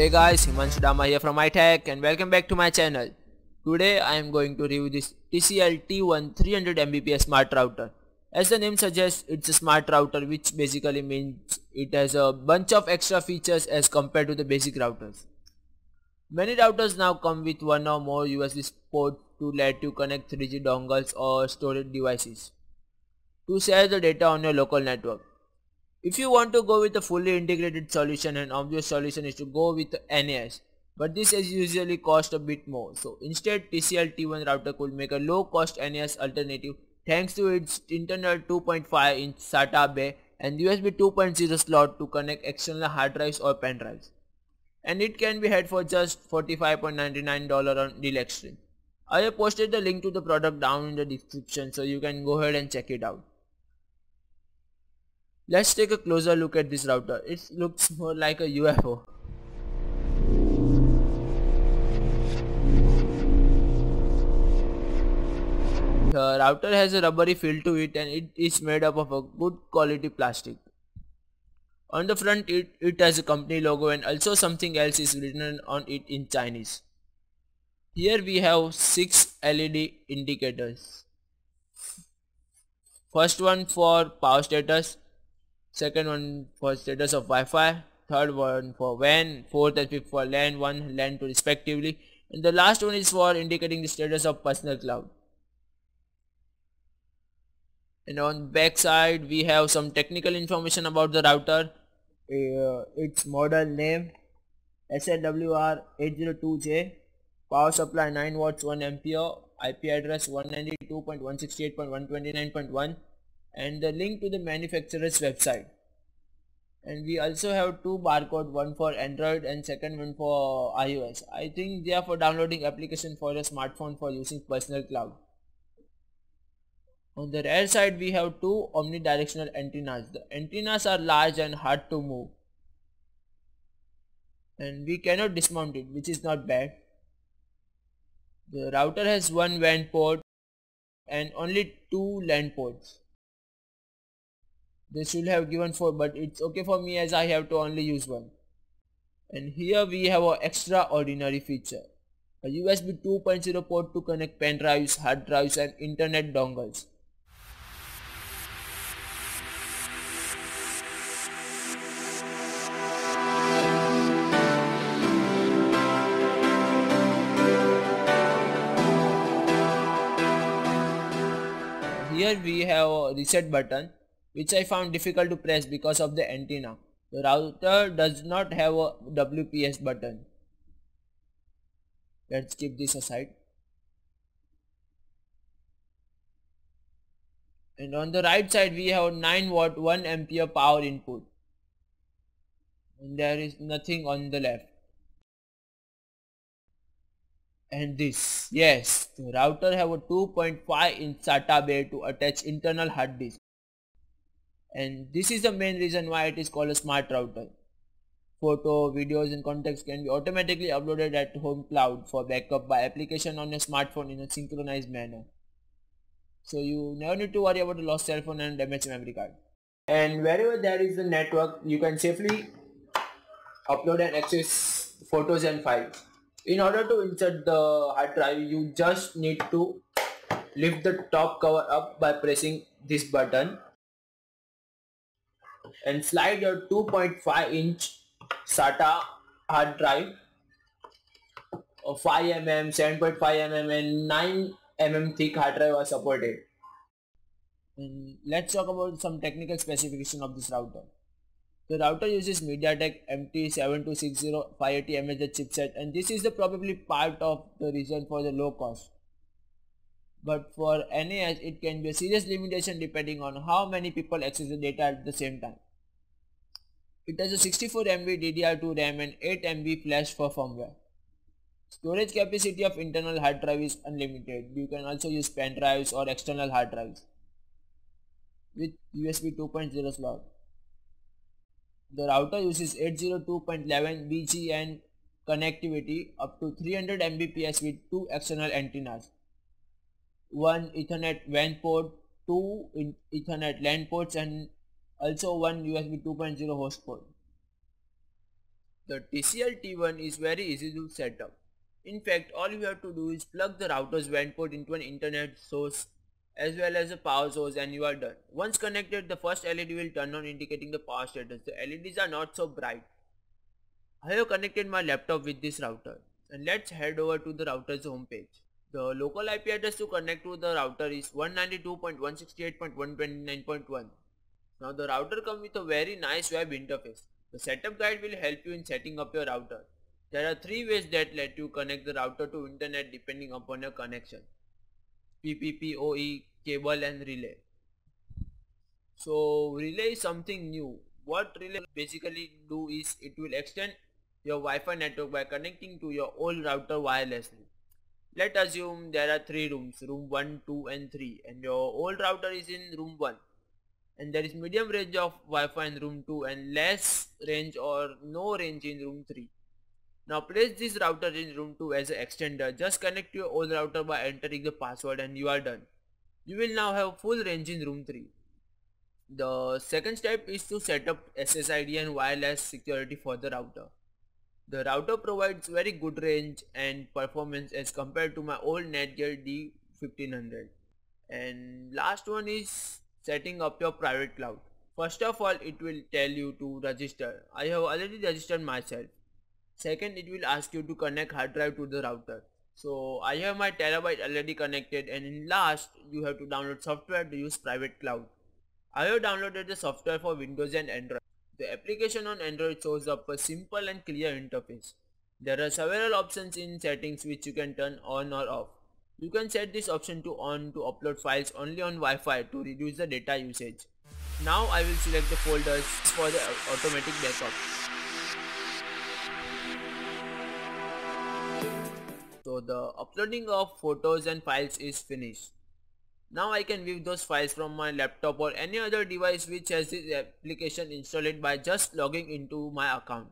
Hey guys, Himanshu Dama here from iTech and welcome back to my channel. Today I am going to review this TCL T1 300 Mbps smart router. As the name suggests, it's a smart router which basically means it has a bunch of extra features as compared to the basic routers. Many routers now come with one or more USB ports to let you connect 3G dongles or storage devices to share the data on your local network. If you want to go with a fully integrated solution an obvious solution is to go with NAS but this is usually cost a bit more so instead TCL T1 router could make a low cost NAS alternative thanks to its internal 2.5 inch SATA bay and USB 2.0 slot to connect external hard drives or pen drives. And it can be had for just $45.99 on DealExtreme. I have posted the link to the product down in the description so you can go ahead and check it out. Let's take a closer look at this router. It looks more like a UFO. The router has a rubbery feel to it and it is made up of a good quality plastic. On the front it, it has a company logo and also something else is written on it in Chinese. Here we have 6 LED indicators. First one for power status, second one for status of Wi-Fi, third one for WAN, fourth and fifth for LAN. 1, LAN 2 respectively, and the last one is for indicating the status of personal cloud. And on back side we have some technical information about the router, uh, its model name, SLWR802J, power supply 9 watts 1 ampere, IP address 192.168.129.1 and the link to the manufacturer's website. And we also have two barcode one for android and second one for ios. I think they are for downloading application for a smartphone for using personal cloud. On the rear side we have two omnidirectional antennas. The antennas are large and hard to move. And we cannot dismount it which is not bad. The router has one WAN port and only two LAN ports they should have given 4 but it's okay for me as I have to only use one. And here we have an extraordinary feature. A USB 2.0 port to connect pen drives, hard drives and internet dongles. Here we have a reset button which I found difficult to press because of the antenna. The router does not have a WPS button. Let's keep this aside. And on the right side we have 9 watt 1 ampere power input. And there is nothing on the left. And this, yes, the router have a 2.5 inch SATA bay to attach internal hard disk and this is the main reason why it is called a smart router. Photo, videos and contacts can be automatically uploaded at home cloud for backup by application on your smartphone in a synchronized manner. So you never need to worry about the lost cell phone and damaged memory card. And wherever there is a network, you can safely upload and access photos and files. In order to insert the hard drive, you just need to lift the top cover up by pressing this button and slide your 2.5 inch SATA hard drive of 5 mm, 7.5 mm and 9 mm thick hard drive are supported. And let's talk about some technical specification of this router. The router uses MediaTek MT7260 580 chipset and this is the probably part of the reason for the low cost. But for NAS it can be a serious limitation depending on how many people access the data at the same time. It has a 64 MB DDR2 RAM and 8 MB flash for firmware. Storage capacity of internal hard drive is unlimited. You can also use pen drives or external hard drives with USB 2.0 slot. The router uses 802.11 BGN connectivity up to 300 Mbps with two external antennas, one Ethernet WAN port, two Ethernet LAN ports and also one USB 2.0 host port. The TCL T1 is very easy to set up. In fact, all you have to do is plug the router's WAN port into an internet source as well as a power source and you are done. Once connected, the first LED will turn on indicating the power status. The LEDs are not so bright. I have connected my laptop with this router and let's head over to the router's homepage. The local IP address to connect to the router is 192.168.129.1. Now the router comes with a very nice web interface. The setup guide will help you in setting up your router. There are three ways that let you connect the router to internet depending upon your connection. PPPoE, cable and relay. So relay is something new. What relay basically do is it will extend your Wi-Fi network by connecting to your old router wirelessly. Let assume there are three rooms, room 1, 2 and 3 and your old router is in room 1 and there is medium range of Wi-Fi in room 2 and less range or no range in room 3. Now place this router in room 2 as an extender. Just connect your old router by entering the password and you are done. You will now have full range in room 3. The second step is to set up SSID and wireless security for the router. The router provides very good range and performance as compared to my old Netgear D1500. And last one is setting up your private cloud. First of all, it will tell you to register. I have already registered myself. Second, it will ask you to connect hard drive to the router. So I have my terabyte already connected and in last, you have to download software to use private cloud. I have downloaded the software for Windows and Android. The application on Android shows up a simple and clear interface. There are several options in settings which you can turn on or off. You can set this option to on to upload files only on Wi-Fi to reduce the data usage. Now I will select the folders for the automatic backup. So the uploading of photos and files is finished. Now I can view those files from my laptop or any other device which has this application installed by just logging into my account.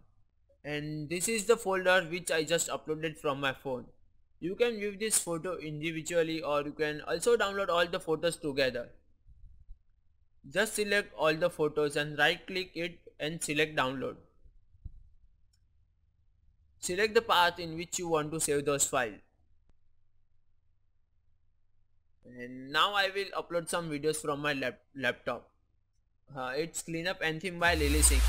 And this is the folder which I just uploaded from my phone. You can view this photo individually or you can also download all the photos together. Just select all the photos and right click it and select download. Select the path in which you want to save those files. And now I will upload some videos from my lap laptop. Uh, it's cleanup anthem by Lilly Singh.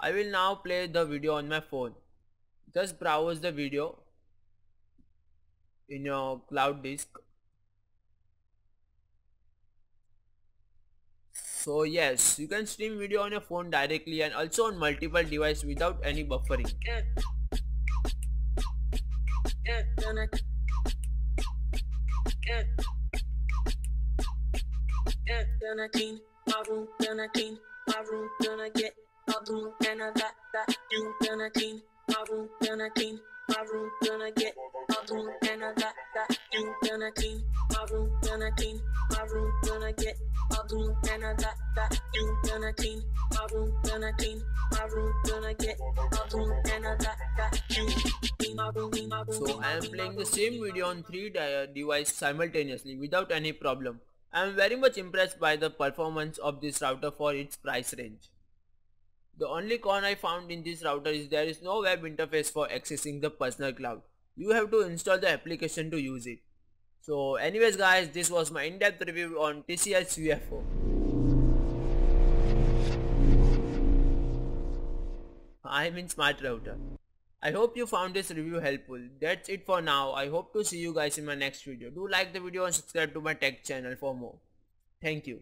I will now play the video on my phone. Just browse the video in your cloud disk. So yes, you can stream video on your phone directly and also on multiple devices without any buffering. Gonna clean my room, gonna clean my room, gonna get all the and I got that. You gonna clean my room, gonna clean my room, gonna get all the and I got gonna clean my room, gonna clean my room, gonna get I got that. Gonna clean my room, gonna clean my room, gonna get I got that. So I am playing the same video on three devices simultaneously without any problem. I am very much impressed by the performance of this router for its price range. The only con I found in this router is there is no web interface for accessing the personal cloud. You have to install the application to use it. So anyways guys, this was my in-depth review on TCL UFO. I'm in smart router. I hope you found this review helpful. That's it for now. I hope to see you guys in my next video. Do like the video and subscribe to my tech channel for more. Thank you.